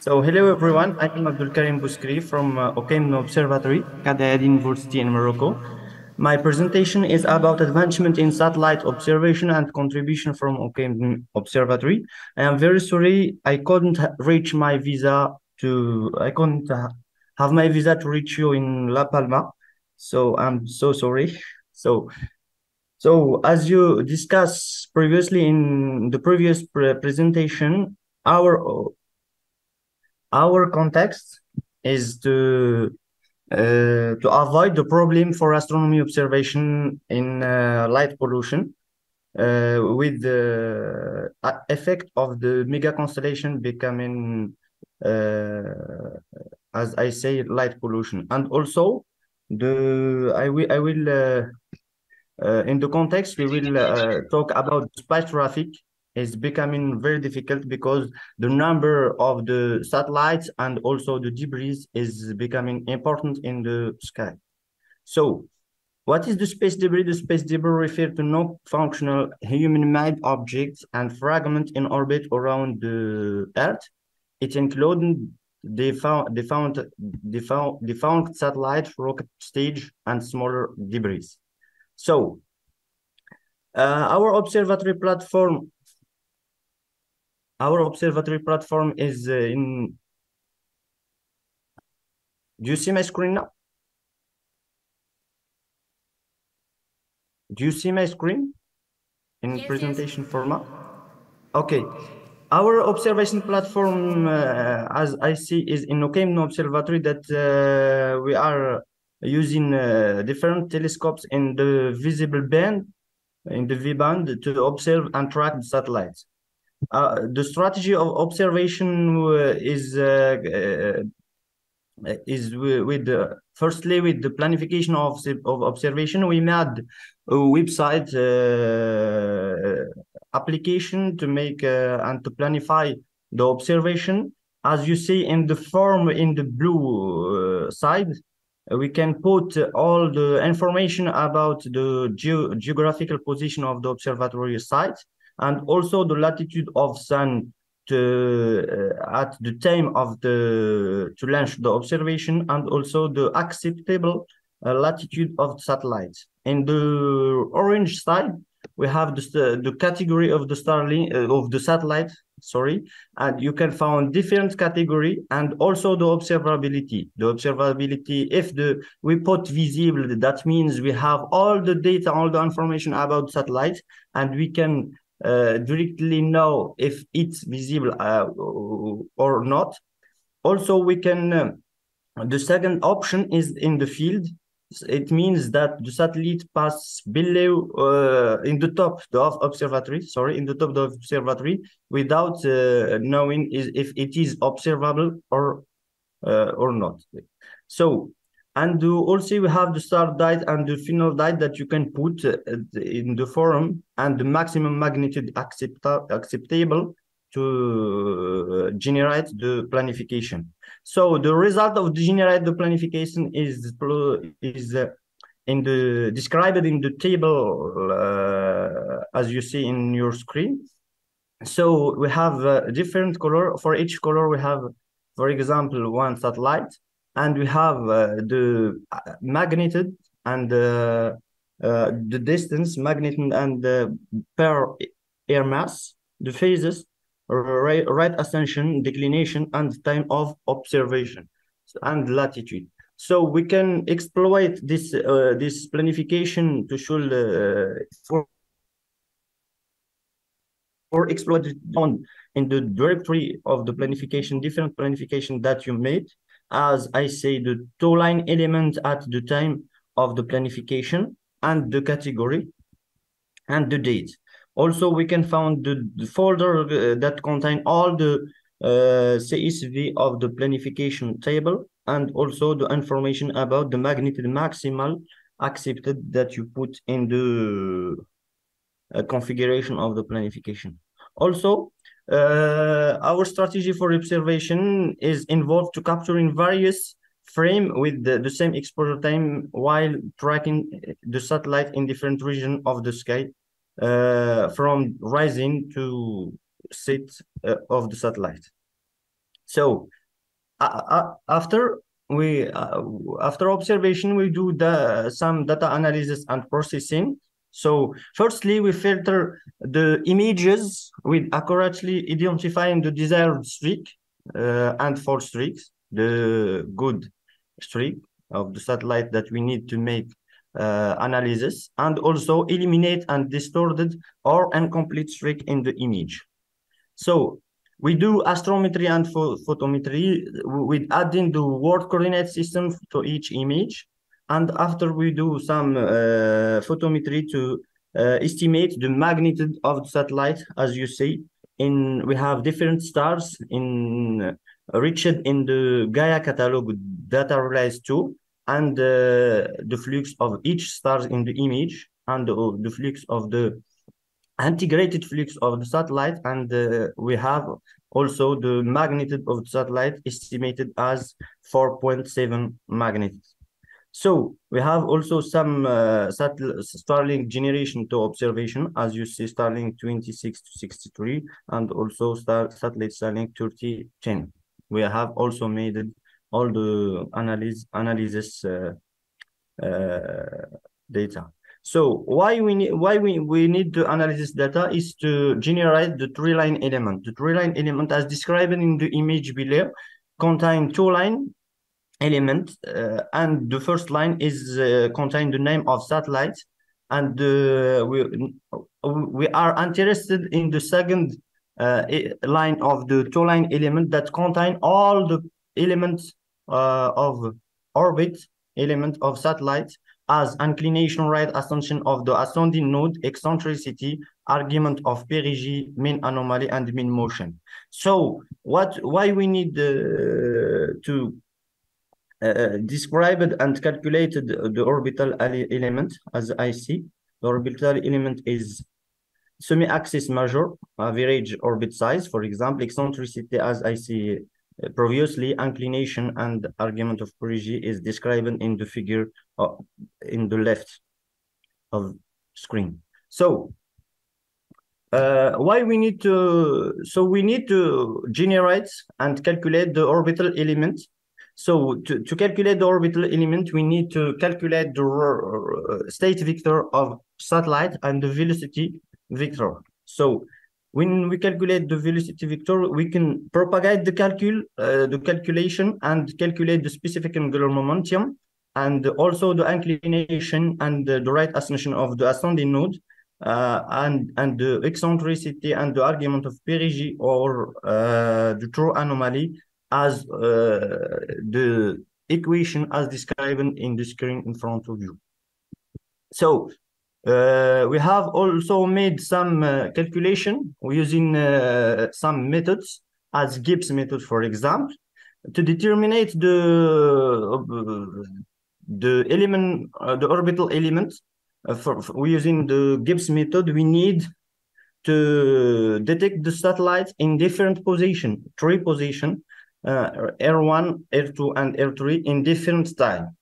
So hello everyone, I'm Abdelkarim Boskri from uh, Observatory, Cadi Ayyad University in Morocco. My presentation is about advancement in satellite observation and contribution from OKM Observatory. I am very sorry I couldn't reach my visa to, I couldn't have my visa to reach you in La Palma. So I'm so sorry. So, so as you discussed previously in the previous pre presentation, our our context is to uh, to avoid the problem for astronomy observation in uh, light pollution uh, with the effect of the mega constellation becoming uh, as I say light pollution. And also the I will I will uh, uh, in the context we will talk about space traffic is becoming very difficult because the number of the satellites and also the debris is becoming important in the sky. So what is the space debris? The space debris refers to non-functional human-made objects and fragments in orbit around the Earth. It includes defunct, defunct, defunct, defunct satellite, rocket stage, and smaller debris. So uh, our observatory platform our observatory platform is uh, in do you see my screen now? Do you see my screen in yes, presentation yes. format? Okay. Our observation platform uh, as i see is in OKM observatory that uh, we are using uh, different telescopes in the visible band in the v band to observe and track the satellites uh, the strategy of observation uh, is uh, uh, is with the firstly with the planification of of observation we made a website uh, application to make uh, and to planify the observation. As you see in the form in the blue side we can put all the information about the ge geographical position of the observatory site and also the latitude of sun to, uh, at the time of the to launch the observation and also the acceptable uh, latitude of satellites. In the orange side, we have the, the category of the Starlink uh, of the satellite sorry and you can find different category and also the observability the observability if the we put visible that means we have all the data all the information about satellites, and we can directly know if it's visible uh, or not. Also, we can, uh, the second option is in the field. It means that the satellite pass below, uh, in the top of observatory, sorry, in the top of observatory without uh, knowing is, if it is observable or uh, or not. So and also we have the start date and the final date that you can put uh, in the forum and the maximum magnitude accept acceptable to uh, generate the planification. So the result of the generate the planification is is uh, in the described in the table uh, as you see in your screen. So we have a different color for each color. We have, for example, one satellite and we have uh, the uh, magneted and uh, the distance magnetic and per air mass, the phases, right, right ascension, declination, and time of observation and latitude. So we can exploit this uh, this planification to show uh, for or exploit it on in the directory of the planification, different planification that you made as I say, the two line element at the time of the planification and the category and the date. Also, we can find the, the folder uh, that contain all the uh, CSV of the planification table and also the information about the magnitude maximal accepted that you put in the uh, configuration of the planification. Also, uh, our strategy for observation is involved to capturing various frame with the, the same exposure time while tracking the satellite in different region of the sky uh, from rising to set uh, of the satellite. So uh, after we uh, after observation we do the some data analysis and processing so firstly we filter the images with accurately identifying the desired streak uh, and false streaks the good streak of the satellite that we need to make uh, analysis and also eliminate and distorted or incomplete streak in the image so we do astrometry and pho photometry with adding the world coordinate system to each image. And after we do some uh, photometry to uh, estimate the magnitude of the satellite, as you see, in we have different stars in uh, reached in the Gaia catalog data release 2 and uh, the flux of each star in the image and the, the flux of the integrated flux of the satellite and uh, we have also the magnitude of the satellite estimated as 4.7 magnitude. So we have also some uh, Starlink generation to observation, as you see Starlink 26 to 63, and also Star satellite Starlink 3010. We have also made all the analysis analysis uh, uh, data. So why we need why we, we need to analyze this data is to generate the tree line element. The tree line element as described in the image below contain two line element uh, and the first line is uh, contain the name of satellite and uh, we we are interested in the second uh, line of the two line element that contain all the elements uh, of orbit element of satellite as inclination right ascension of the ascending node, eccentricity, argument of perigee, mean anomaly, and mean motion. So what why we need uh, to uh, describe and calculated the orbital element as I see. The orbital element is semi-axis measure, average orbit size, for example, eccentricity as I see previously, inclination and argument of perigee is described in the figure uh, in the left of screen. So uh, why we need to, so we need to generate and calculate the orbital element. So to, to calculate the orbital element, we need to calculate the uh, state vector of satellite and the velocity vector. So when we calculate the velocity vector, we can propagate the calcul, uh, the calculation and calculate the specific angular momentum and also the inclination and the, the right ascension of the ascending node uh, and and the eccentricity and the argument of perigee or uh, the true anomaly as uh, the equation as described in the screen in front of you. So uh, we have also made some uh, calculation using uh, some methods as Gibbs method, for example, to determine the the element, uh, the orbital element. Uh, for, for using the Gibbs method, we need to detect the satellites in different position, three position, uh, R1, R2, and R3 in different style.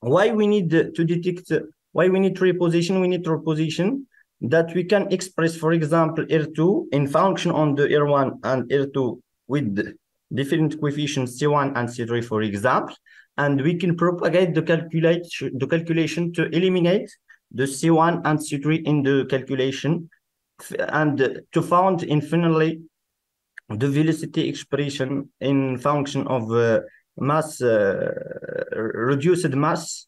Why we need to detect why we need three position? We need three position that we can express, for example, R2 in function on the R1 and R2 with different coefficients C1 and C3, for example, and we can propagate the calculate the calculation to eliminate the C1 and C3 in the calculation and to find infinitely the velocity expression in function of uh, mass uh, reduced mass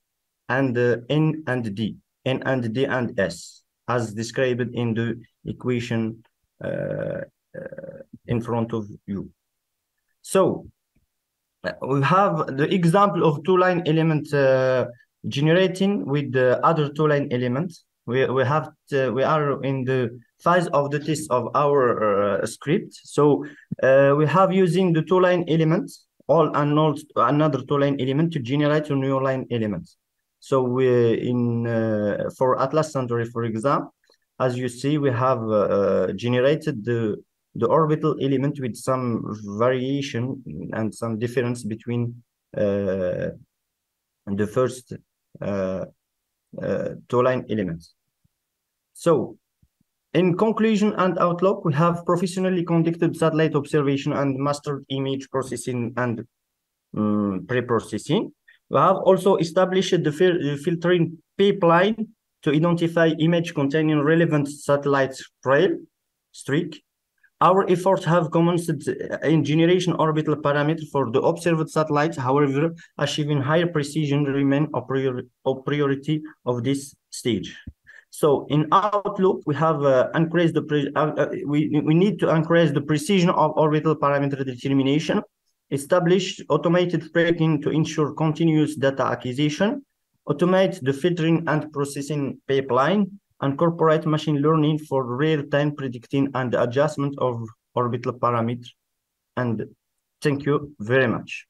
and uh, N and D, N and D and S, as described in the equation uh, uh, in front of you. So we have the example of two-line element uh, generating with the other two-line elements. We, we have to, we are in the phase of the test of our uh, script. So uh, we have using the two-line elements, all and another two-line element to generate a new line element. So we in uh, for Atlas Centauri, for example, as you see, we have uh, generated the the orbital element with some variation and some difference between uh, the first uh, two line elements. So in conclusion and outlook, we have professionally conducted satellite observation and mastered image processing and um, pre-processing. We have also established the fil filtering pipeline to identify image containing relevant satellite trail streak. Our efforts have commenced in generation orbital parameter for the observed satellites. However, achieving higher precision remain a, priori a priority of this stage. So in Outlook, we have uh, increased the uh, uh, we we need to increase the precision of orbital parameter determination, establish automated tracking to ensure continuous data acquisition, automate the filtering and processing pipeline, incorporate machine learning for real-time predicting and adjustment of orbital parameters. And thank you very much.